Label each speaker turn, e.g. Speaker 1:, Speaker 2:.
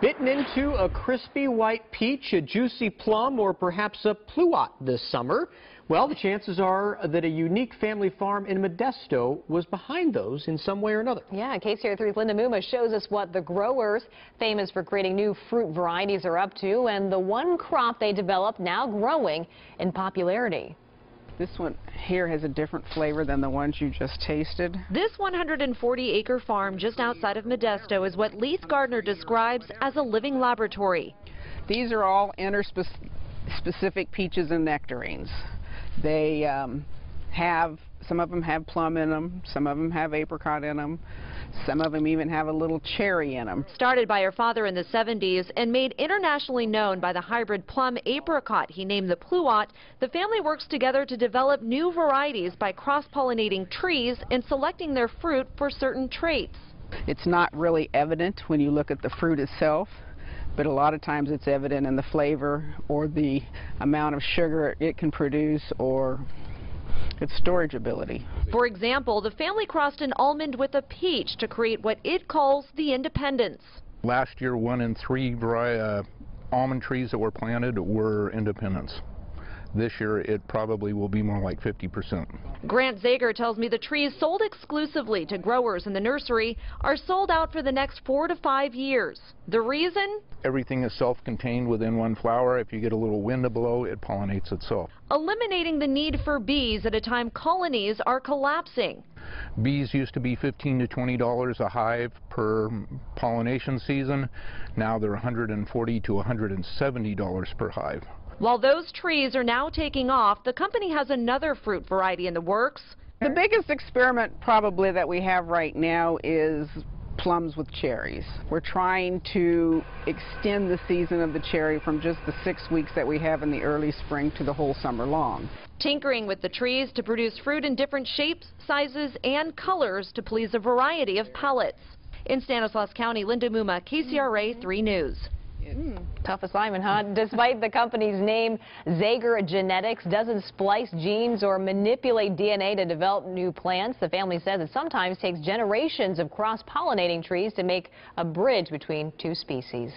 Speaker 1: biting into a crispy white peach, a juicy plum, or perhaps a pluot this summer? Well, the chances are that a unique family farm in Modesto was behind those in some way or another.
Speaker 2: Yeah, KCRA3's Linda Mumma shows us what the growers, famous for creating new fruit varieties, are up to, and the one crop they developed now growing in popularity.
Speaker 3: This one here has a different flavor than the ones you just tasted.
Speaker 4: This 140-acre farm just outside of Modesto is what Leith Gardner describes as a living laboratory.
Speaker 3: These are all interspecific peaches and nectarines. They um, have, some of them have plum in them, some of them have apricot in them, some of them even have a little cherry in them.
Speaker 4: Started by her father in the 70s and made internationally known by the hybrid plum apricot he named the Pluot, the family works together to develop new varieties by cross-pollinating trees and selecting their fruit for certain traits.
Speaker 3: It's not really evident when you look at the fruit itself but a lot of times it's evident in the flavor or the amount of sugar it can produce or its storage ability.
Speaker 4: For example, the family crossed an almond with a peach to create what it calls the independence.
Speaker 5: Last year, one in three uh, almond trees that were planted were independents. This year, it probably will be more like 50%.
Speaker 4: Grant Zaiger tells me the trees sold exclusively to growers in the nursery are sold out for the next four to five years. The reason?
Speaker 5: Everything is self-contained within one flower. If you get a little wind to blow, it pollinates itself.
Speaker 4: Eliminating the need for bees at a time colonies are collapsing.
Speaker 5: Bees used to be 15 to $20 a hive per pollination season. Now they're 140 to $170 per hive.
Speaker 4: While those trees are now taking off, the company has another fruit variety in the works.
Speaker 3: The biggest experiment probably that we have right now is plums with cherries. We're trying to extend the season of the cherry from just the six weeks that we have in the early spring to the whole summer long.
Speaker 4: Tinkering with the trees to produce fruit in different shapes, sizes, and colors to please a variety of palates. In Stanislaus County, Linda Mumma, KCRA 3 News.
Speaker 2: Mm, tough assignment, huh? Despite the company's name, Zaiger Genetics doesn't splice genes or manipulate DNA to develop new plants. The family says it sometimes takes generations of cross-pollinating trees to make a bridge between two species.